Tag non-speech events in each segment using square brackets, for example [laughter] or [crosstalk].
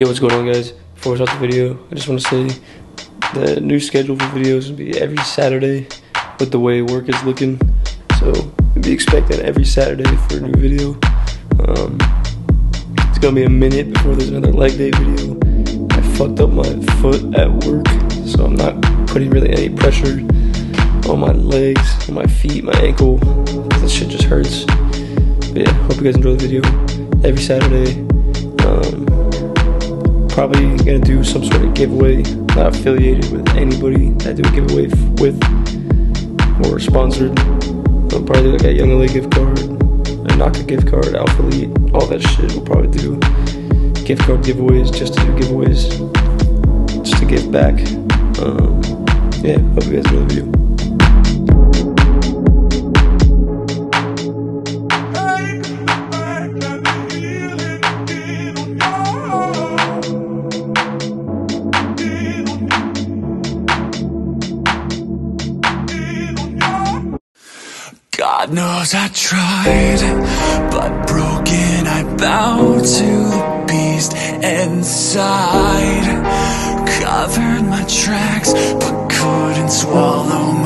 Yo, what's going on guys? Before I start the video, I just want to say the new schedule for videos will be every Saturday with the way work is looking. So, be expecting every Saturday for a new video. Um, it's gonna be a minute before there's another leg day video. I fucked up my foot at work, so I'm not putting really any pressure on my legs, on my feet, my ankle. This shit just hurts. But yeah, hope you guys enjoy the video. Every Saturday. Um, probably gonna do some sort of giveaway, not affiliated with anybody that I do a giveaway with or sponsored. I'll probably like a Young LA gift card, a Naka gift card, Alphalete, all that shit. We'll probably do gift card giveaways just to do giveaways, just to give back. Um, yeah, hope you guys enjoy the video. God knows I tried, but broken I bow to the beast inside. Covered my tracks, but couldn't swallow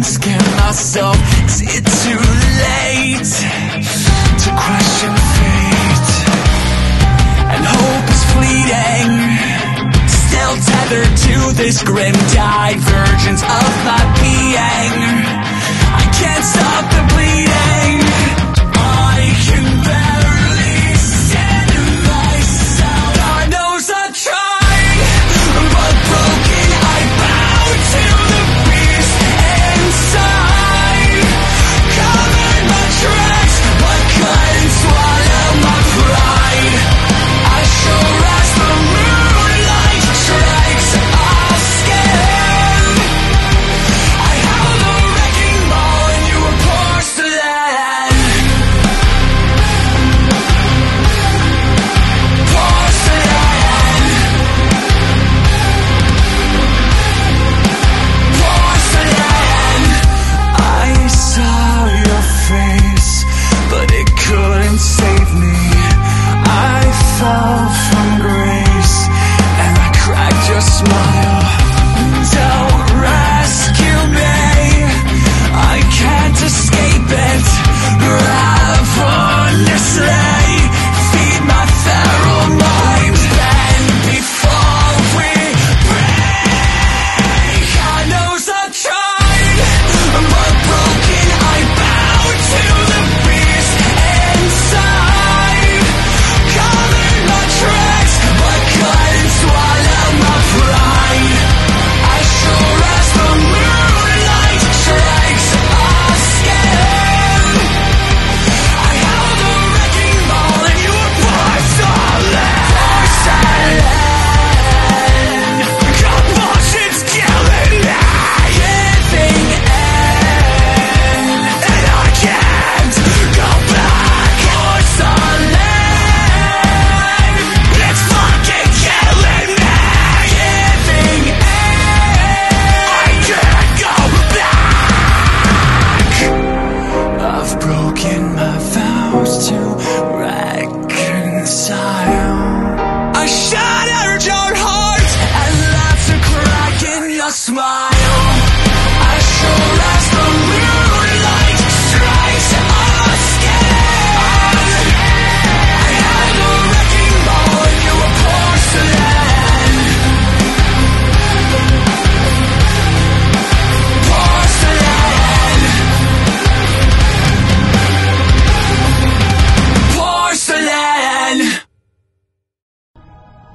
even scare myself. Is it too late to question fate? And hope is fleeting. Still tethered to this grim divergence of my being. I can't stop the bleeding.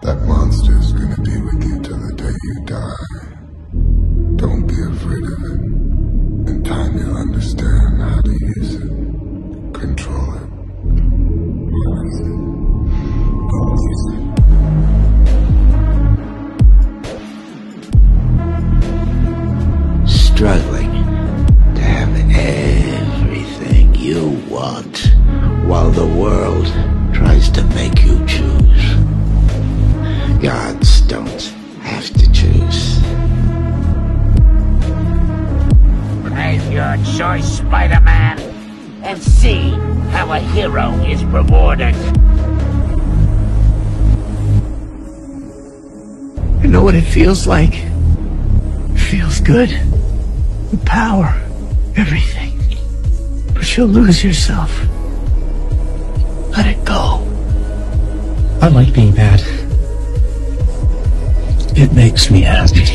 That monster's gonna be with you till the day you die. Don't be afraid of it. In time you'll understand how to use it, control it. Use it. Use it. Struggling to have everything you want while the world tries to make Gods don't have to choose. Make your choice, Spider-Man, and see how a hero is rewarded. You know what it feels like? It feels good. The power, everything. But you'll lose yourself. Let it go. I like being bad. It makes me happy.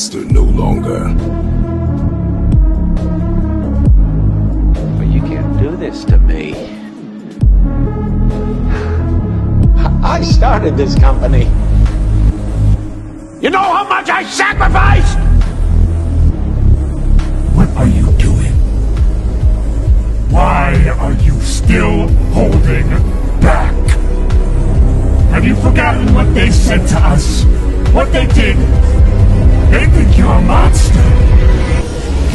Monster no longer. But you can't do this to me. [sighs] I started this company. You know how much I sacrificed? What are you doing? Why are you still holding back? Have you forgotten what they said to us? What they did they think you're a monster.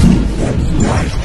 Keep them right